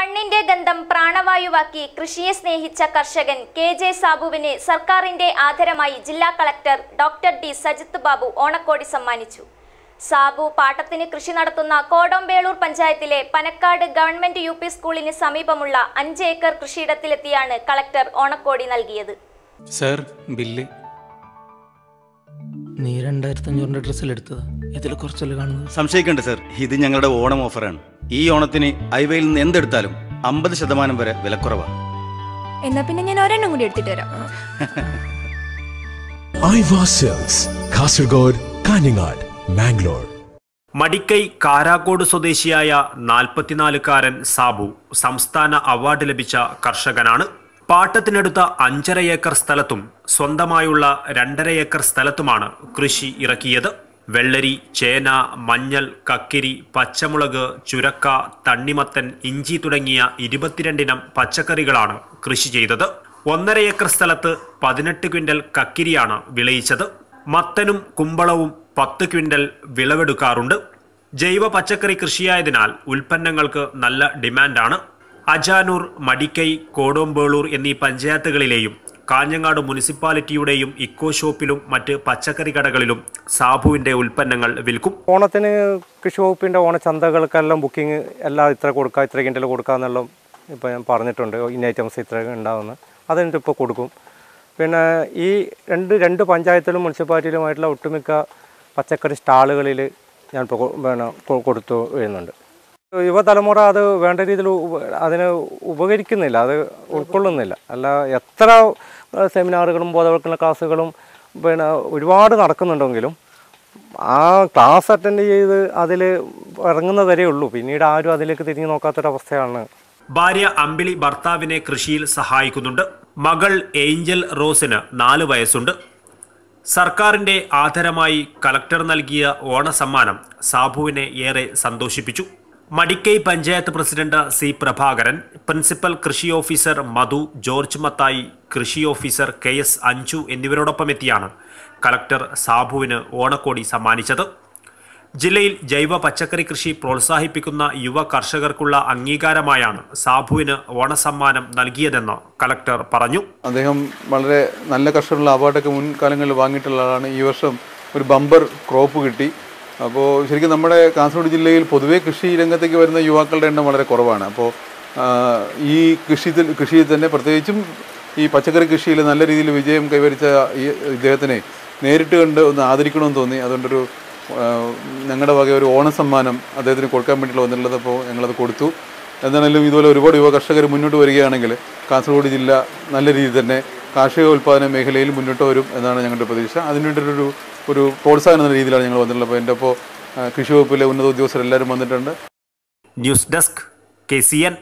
മണ്ണിന്റെ ഗന്ധം പ്രാണവായുവാക്കി കൃഷിയെ സ്നേഹിച്ച കർഷകൻ കെ ജെ സാബുവിന് സർക്കാരിന്റെ ആദരമായി ജില്ലാ collector doctor D Sajith Babu ഓണക്കോടി സമ്മാനിച്ചു. സാബു പാട്ടത്തിന് കൃഷി നടത്തുന്ന കോടമ്പേളൂർ പഞ്ചായത്തിലെ പനക്കാട് ഗവൺമെന്റ് യു പി സ്കൂളിന് സമീപമുള്ള അഞ്ച് ഏക്കർ കൃഷിയിടത്തിലെത്തിയാണ് കളക്ടർ ഓണക്കോടി നൽകിയത്. Sir bill. നീ രണ്ടായിരത്തി അഞ്ഞൂറിന്റെ ഡ്രസ്സിൽ എടുത്തത് ഇതിൽ കുറച്ചല്ലേ കാണുന്നത്? സംശയിക്കണ്ട സർ ഇത് ഞങ്ങളുടെ ഓണം ഓഫറാണ്. ഈ ഓണത്തിന് ഐവയിൽ നിന്ന് എന്തെടുത്താലും അമ്പത് ശതമാനം വരെ വിലക്കുറവാണ് എന്നാ പിന്നെ ഞാൻ ഒരെണ്ണം കൂടി എടുത്തിട്ട് വരാം. ഐവ സെൽസ് കാസർഗോഡ് കാഞ്ഞങ്ങാട് മാംഗ്ലൂർ. മടിക്കൈ കാരാക്കോട് സ്വദേശിയായ നാൽപ്പത്തിനാലുകാരൻ സാബു സംസ്ഥാന അവാർഡ് ലഭിച്ച കർഷകനാണ്. പാട്ടത്തിനെടുത്ത അഞ്ചര ഏക്കർ സ്ഥലത്തും സ്വന്തമായുള്ള രണ്ടര ഏക്കർ സ്ഥലത്തുമാണ് കൃഷി ഇറക്കിയത്. വെള്ളരി ചേന മഞ്ഞൾ കക്കിരി പച്ചമുളക് ചുരക്ക തണ്ണിമത്തൻ ഇഞ്ചി തുടങ്ങിയ ഇരുപത്തിരണ്ടിനം പച്ചക്കറികളാണ് കൃഷി ചെയ്തത്. ഒന്നര ഏക്കർ സ്ഥലത്ത് പതിനെട്ട് ക്വിന്റൽ കക്കിരിയാണ് വിളയിച്ചത്. മത്തനും കുമ്പളവും പത്ത് ക്വിന്റൽ വിളവെടുക്കാറുണ്ട്. ജൈവ പച്ചക്കറി കൃഷിയായതിനാൽ ഉൽപ്പന്നങ്ങൾക്ക് നല്ല ഡിമാൻഡാണ്. അജാനൂർ മടിക്കൈ കോടോമ്പേളൂർ എന്നീ പഞ്ചായത്തുകളിലെയും കാഞ്ഞങ്ങാട് മുനിസിപ്പാലിറ്റിയുടെയും ഇക്കോ ഷോപ്പിലും മറ്റ് പച്ചക്കറി കടകളിലും സാബുവിന്റെ ഉൽപ്പന്നങ്ങൾ വിൽക്കും. ഓണത്തിന് കൃഷി വകുപ്പിന്റെ ഓണച്ചന്തകൾക്കെല്ലാം ബുക്കിംഗ് എല്ലാം ഇത്ര കൊടുക്കുക ഇത്ര കിൻഡൽ കൊടുക്കുക എന്നെല്ലാം ഞാൻ പറഞ്ഞിട്ടുണ്ട്. ഇന്ന ഐറ്റംസ് ഇത്ര ഉണ്ടാവുമെന്ന്. അതെന്നിട്ട് ഇപ്പോൾ കൊടുക്കും. പിന്നെ ഈ രണ്ട് രണ്ട് പഞ്ചായത്തിലും മുനിസിപ്പാലിറ്റിയിലുമായിട്ടുള്ള ഒട്ടുമിക്ക പച്ചക്കറി സ്റ്റാളുകളിൽ ഞാൻ പിന്നെ കൊടുത്തു വരുന്നുണ്ട്. യുവതലമുറ അത് വേണ്ട രീതിയിൽ അതിനെ ഉപകരിക്കുന്നില്ല അത് ഉൾക്കൊള്ളുന്നില്ല. അല്ല എത്ര സെമിനാറുകളും ബോധവൽക്കരണ ക്ലാസ്സുകളും പിന്നെ ഒരുപാട് നടക്കുന്നുണ്ടെങ്കിലും ആ ക്ലാസ് അറ്റൻഡ് ചെയ്ത് അതിൽ ഇറങ്ങുന്നതരേ ഉള്ളൂ. പിന്നീട് ആരും അതിലേക്ക് തിരിഞ്ഞു നോക്കാത്തൊരവസ്ഥയാണ്. ഭാര്യ അമ്പിളി ഭർത്താവിനെ കൃഷിയിൽ സഹായിക്കുന്നുണ്ട്. മകൾ ഏഞ്ചൽ റോസിന് നാല് വയസ്സുണ്ട്. സർക്കാരിന്റെ ആദരമായി കലക്ടർ നൽകിയ ഓണസമ്മാനം സാബുവിനെ ഏറെ സന്തോഷിപ്പിച്ചു. Madikai panchayat president C Prabhakaran principal കൃഷി ഓഫീസർ മധു ജോർജ് മത്തായി കൃഷി ഓഫീസർ കെ എസ് അഞ്ചു എന്നിവരോടൊപ്പം എത്തിയാണ് കലക്ടർ സാബുവിന് ഓണക്കോടി സമ്മാനിച്ചത്. ജില്ലയിൽ ജൈവ പച്ചക്കറി കൃഷി പ്രോത്സാഹിപ്പിക്കുന്ന യുവ കർഷകർക്കുള്ള അംഗീകാരമായാണ് സാബുവിന് ഓണസമ്മാനം നൽകിയതെന്ന് കളക്ടർ പറഞ്ഞു. അദ്ദേഹം വളരെ നല്ല കർഷകരുള്ള അവാർഡൊക്കെ മുൻകാലങ്ങളിൽ വാങ്ങിയിട്ടുള്ള ആളാണ്. ഈ വർഷം ഒരു ബമ്പർ ക്രോപ്പ് കിട്ടി. അപ്പോൾ ശരിക്കും നമ്മുടെ കാസർഗോഡ് ജില്ലയിൽ പൊതുവേ കൃഷി രംഗത്തേക്ക് വരുന്ന യുവാക്കളുടെ എണ്ണം വളരെ കുറവാണ്. അപ്പോൾ ഈ കൃഷി കൃഷിയിൽ തന്നെ പ്രത്യേകിച്ചും ഈ പച്ചക്കറി കൃഷിയിൽ നല്ല രീതിയിൽ വിജയം കൈവരിച്ച ഈ ഇദ്ദേഹത്തിനെ നേരിട്ട് കണ്ട് ഒന്ന് ആദരിക്കണമെന്ന് തോന്നി. അതുകൊണ്ടൊരു ഞങ്ങളുടെ വക ഒരു ഓണ സമ്മാനം അദ്ദേഹത്തിന് കൊടുക്കാൻ വേണ്ടിയിട്ടുള്ള വന്നിട്ടുള്ളത് അപ്പോൾ ഞങ്ങളത് കൊടുത്തു. എന്താണെങ്കിലും ഇതുപോലെ ഒരുപാട് യുവ കർഷകർ മുന്നോട്ട് വരികയാണെങ്കിൽ കാസർഗോഡ് ജില്ല നല്ല രീതിയിൽ തന്നെ കാർഷിക ഉൽപ്പാദന മേഖലയിൽ മുന്നോട്ട് വരും എന്നാണ് ഞങ്ങളുടെ പ്രതീക്ഷ. അതിനുവേണ്ടിയൊരു ഒരു പ്രോത്സാഹനം എന്ന രീതിയിലാണ് ഞങ്ങൾ വന്നിട്ടുള്ളത്. അപ്പോൾ എന്റെ ഒപ്പം കൃഷി വകുപ്പിലെ ഉന്നത ഉദ്യോഗസ്ഥർ എല്ലാവരും വന്നിട്ടുണ്ട്. News desk K C N